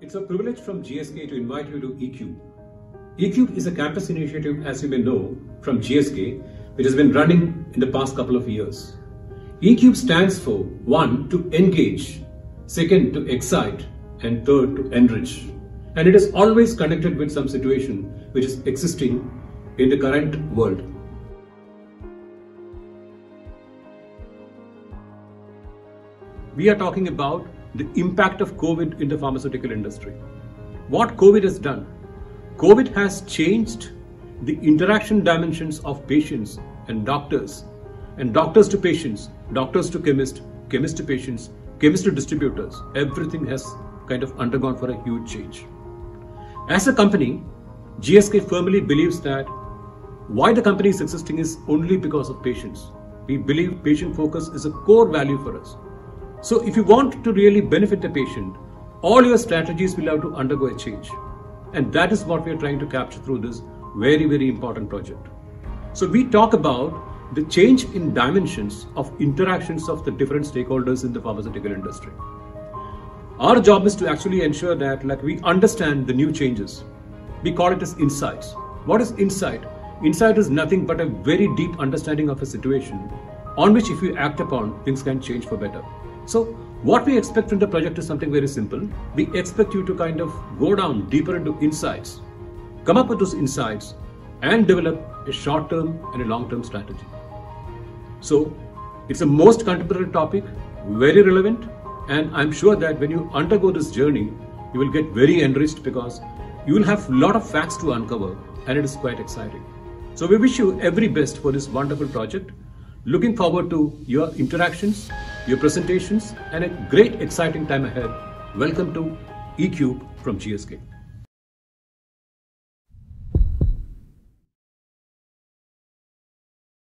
It's a privilege from GSK to invite you to eCube. eCube is a campus initiative, as you may know, from GSK, which has been running in the past couple of years. eCube stands for one, to engage, second, to excite, and third, to enrich. And it is always connected with some situation which is existing in the current world. We are talking about the impact of COVID in the pharmaceutical industry. What COVID has done? COVID has changed the interaction dimensions of patients and doctors, and doctors to patients, doctors to chemists, chemists to patients, chemists to distributors. Everything has kind of undergone for a huge change. As a company, GSK firmly believes that why the company is existing is only because of patients. We believe patient focus is a core value for us. So if you want to really benefit the patient, all your strategies will have to undergo a change. And that is what we are trying to capture through this very, very important project. So we talk about the change in dimensions of interactions of the different stakeholders in the pharmaceutical industry. Our job is to actually ensure that like we understand the new changes. We call it as insights. What is insight? Insight is nothing but a very deep understanding of a situation on which if you act upon, things can change for better. So what we expect from the project is something very simple. We expect you to kind of go down deeper into insights, come up with those insights, and develop a short term and a long term strategy. So it's a most contemporary topic, very relevant, and I'm sure that when you undergo this journey, you will get very enriched because you will have a lot of facts to uncover, and it is quite exciting. So we wish you every best for this wonderful project. Looking forward to your interactions, your presentations, and a great exciting time ahead. Welcome to eCube from GSK.